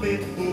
philosopher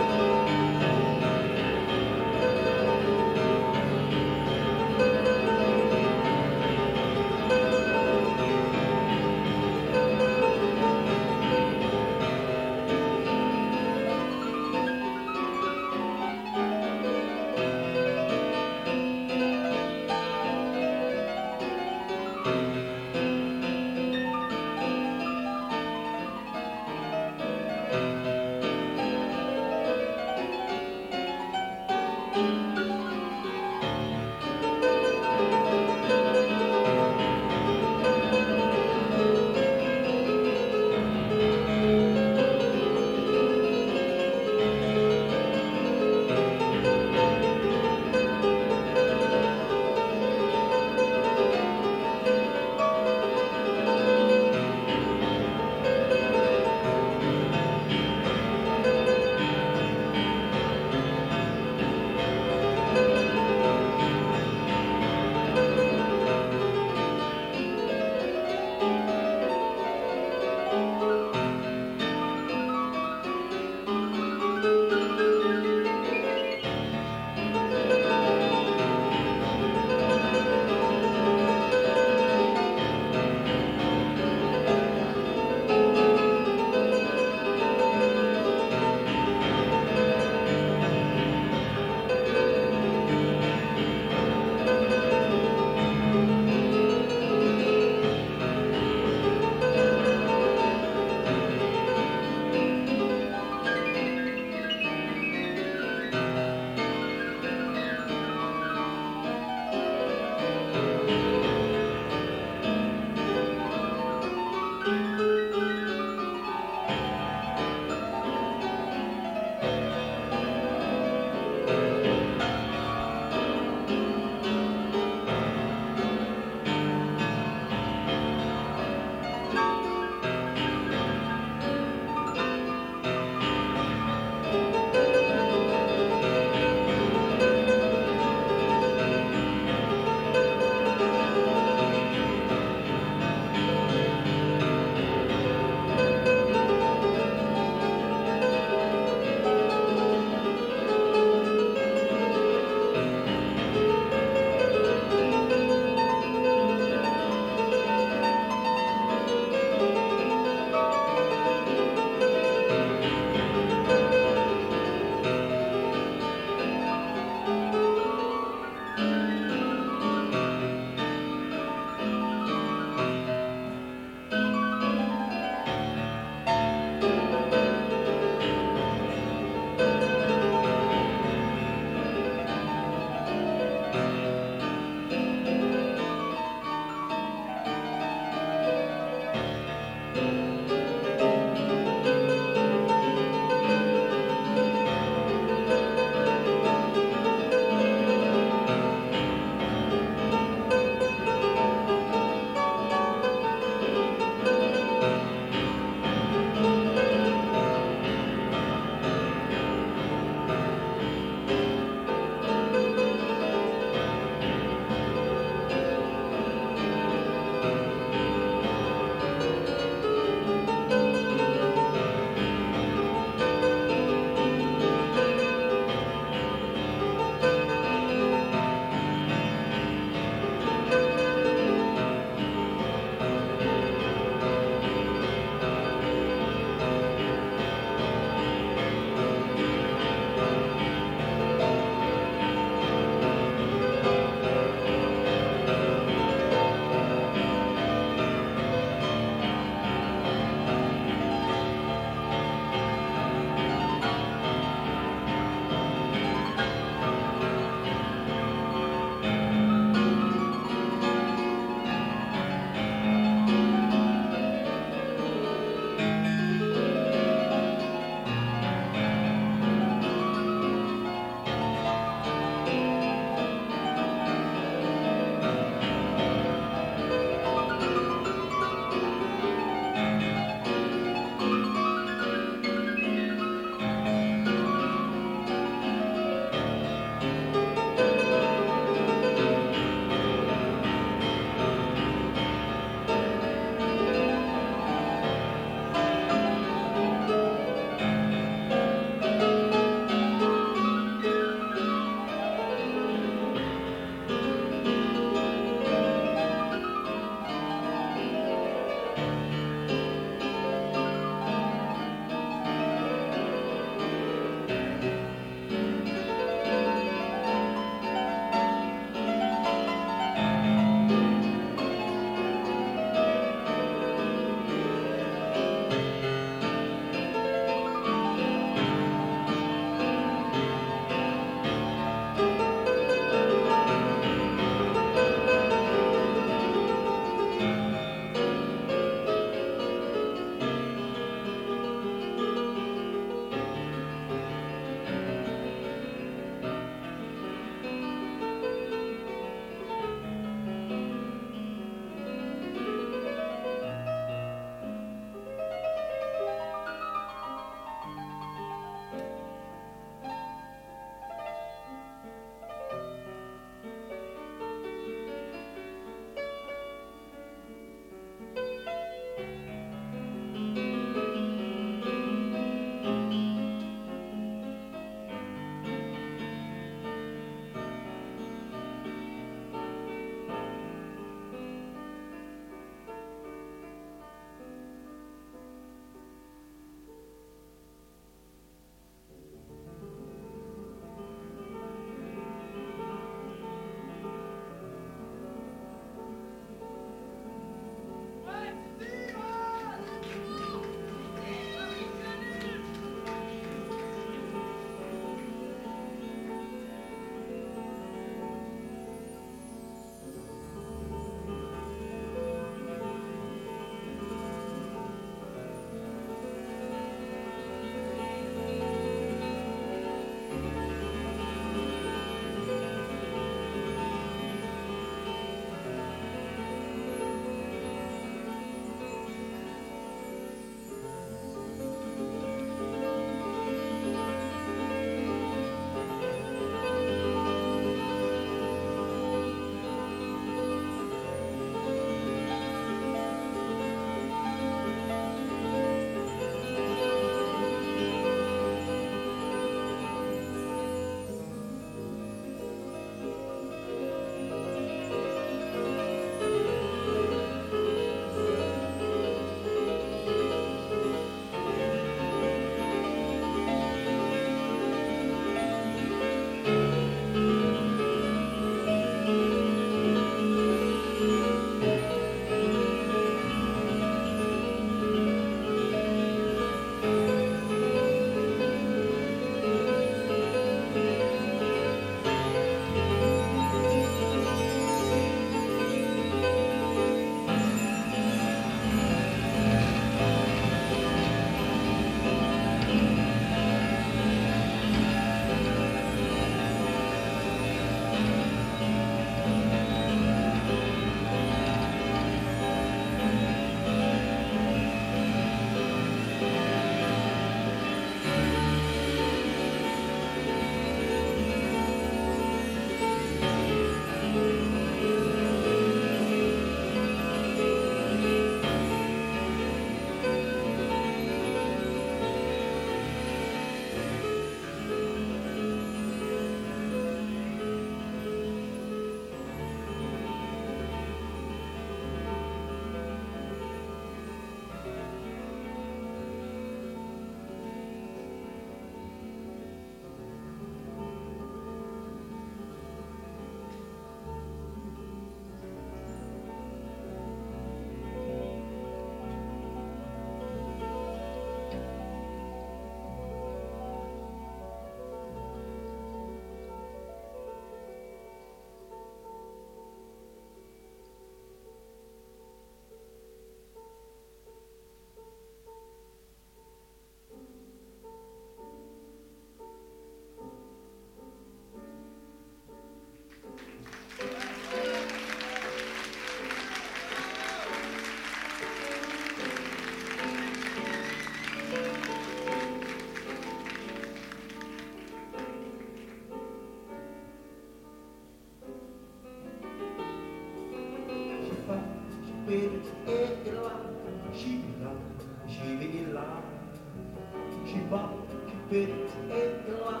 betterla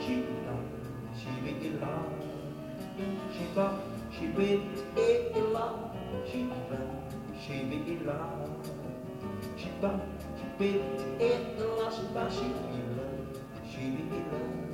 Shiba, Shibila, Shiba, Shibetela, Shiba, Shibila, Shiba, Shibetela, Shiba, Shibila, Shibila.